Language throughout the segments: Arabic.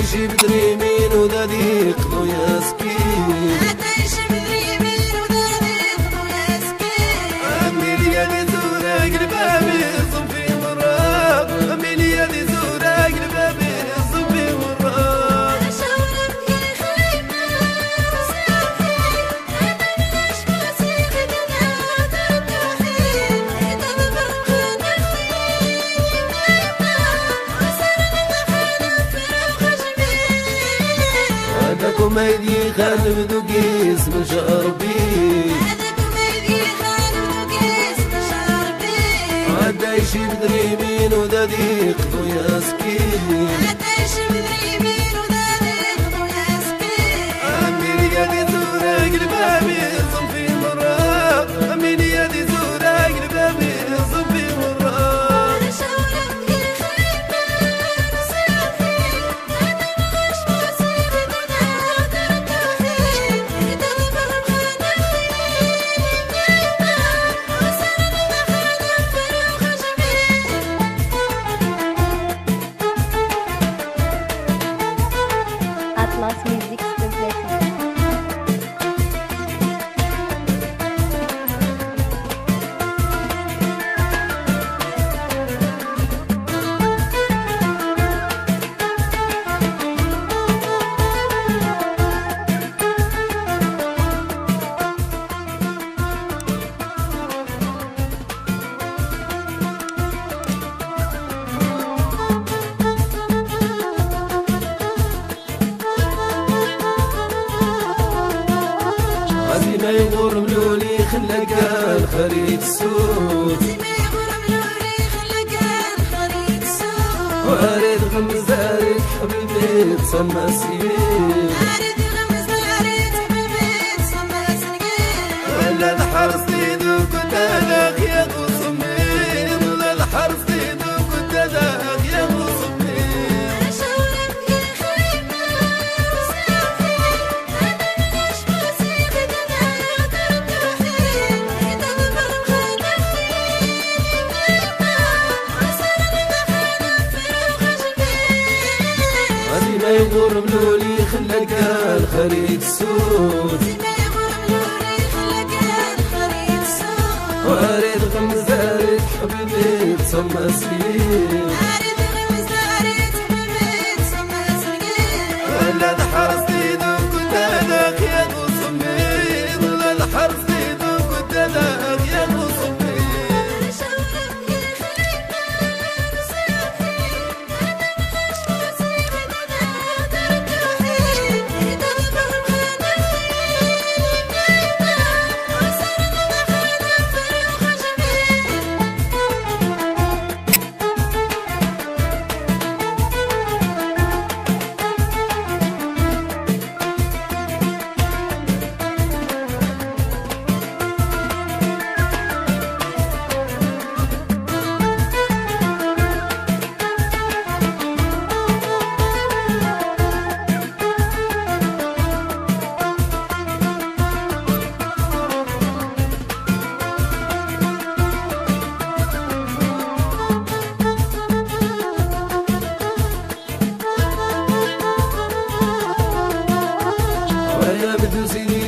يجيب دريمين وذا دين ميدي خان بدوكيس من شربي عدايشي بدريمين ودادي قضو يا سكين Thank you. خلق الخريج سود. وارد غمزارك حبيبي تصمى سيدي الخريج سود. وارد غمزارك حبيبي تصمس فيك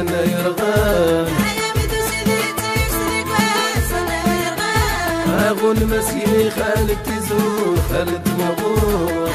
سنة يرغان أغون مسكيني خالد تزور خالد مغور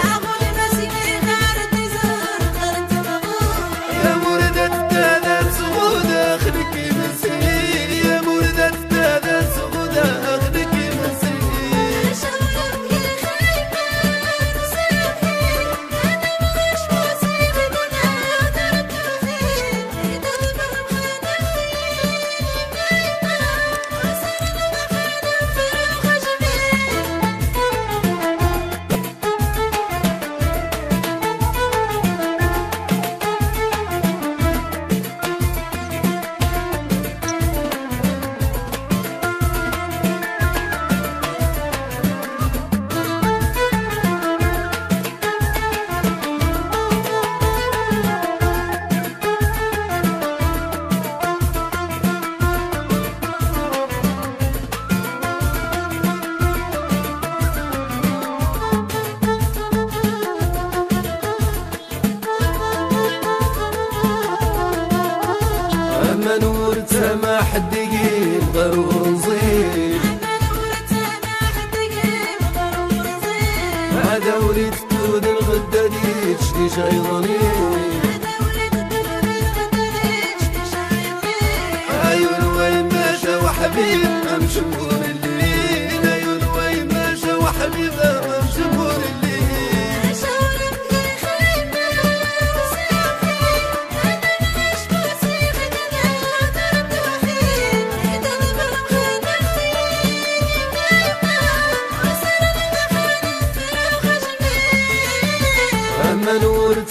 نور ما حد يقيل ضرور نصيب هذا وليد تود الغدة دي تشتي شيطاني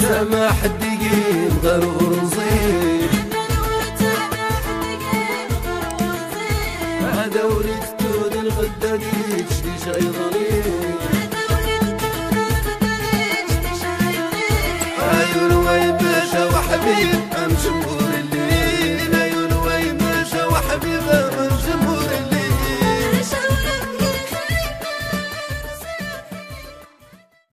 نور ما حد يقيل ضرور نصيب هذا وليد تود الغدة دي تشتي شيطاني عيون وين ماشى وحبيب أمشي